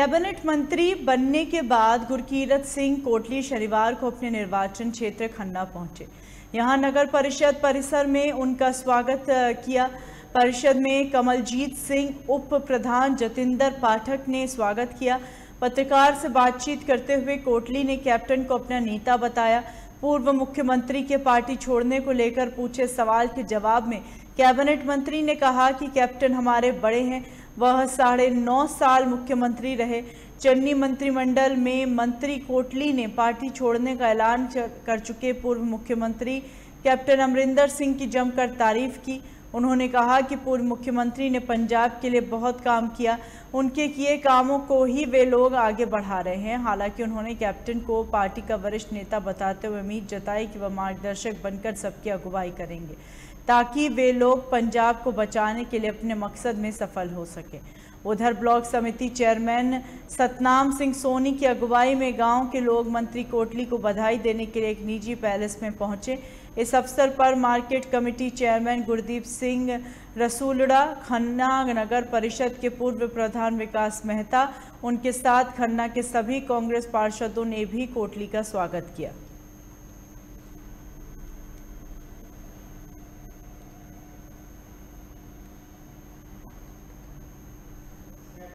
Cabinet मंत्री बनने के बाद गुरकीरत सिंह कोटली शनिवार को अपने निर्वाचन क्षेत्र खन्ना पहुँचे। यहाँ नगर परिषद परिसर में उनका स्वागत किया। परिषद में कमलजीत सिंह उप प्रधान जतिंदर पाठक ने स्वागत किया। पत्रकार से बातचीत करते हुए कोटली ने कैप्टन को अपना नेता बताया। पूर्व मुख्यमंत्री के पार्टी छोड़ने को लेकर पूछे सवाल के जवाब में कैबिनेट मंत्री ने कहा कि कैप्टन हमारे बड़े हैं। वह साढ़े नौ साल मुख्यमंत्री रहे। चन्नी मंत्रिमंडल में मंत्री कोटली ने पार्टी छोड़ने का ऐलान कर चुके पूर्व मुख्यमंत्री कैप्टन अमरिंदर सिंह की जमकर तारीफ़ की। उन्होंने कहा कि पूर्व मुख्यमंत्री ने पंजाब के लिए बहुत काम किया। उनके किए कामों को ही वे लोग आगे बढ़ा रहे हैं। हालाँकि उन्होंने कैप्टन को पार्टी का वरिष्ठ नेता बताते हुए उम्मीद जताई कि वह मार्गदर्शक बनकर सबकी अगुवाई करेंगे, ताकि वे लोग पंजाब को बचाने के लिए अपने मकसद में सफल हो सके। उधर ब्लॉक समिति चेयरमैन सतनाम सिंह सोनी की अगुवाई में गाँव के लोग मंत्री कोटली को बधाई देने के लिए एक निजी पैलेस में पहुँचे। इस अवसर पर market committee chairman Gurdeep Singh, Rasulra, Khanna नगर परिषद के पूर्व प्रधान विकास मेहता, उनके साथ खन्ना के सभी कांग्रेस पार्षदों ने भी कोटली का स्वागत किया।